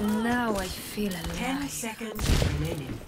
Now I feel alive. Ten seconds remaining.